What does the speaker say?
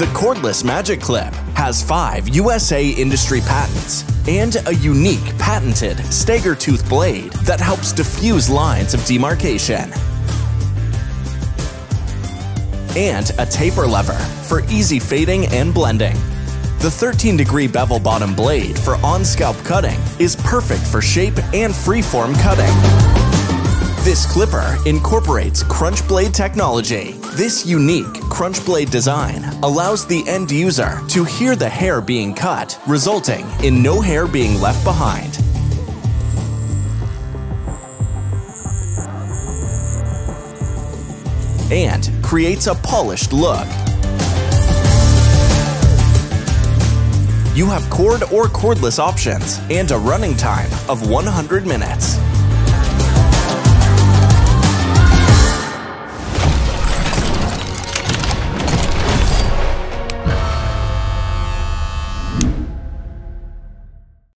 The cordless Magic Clip has five USA industry patents and a unique patented Stagger tooth blade that helps diffuse lines of demarcation. And a taper lever for easy fading and blending. The 13 degree bevel bottom blade for on scalp cutting is perfect for shape and freeform cutting. This clipper incorporates crunch blade technology. This unique crunch blade design allows the end user to hear the hair being cut, resulting in no hair being left behind. And creates a polished look. You have cord or cordless options and a running time of 100 minutes.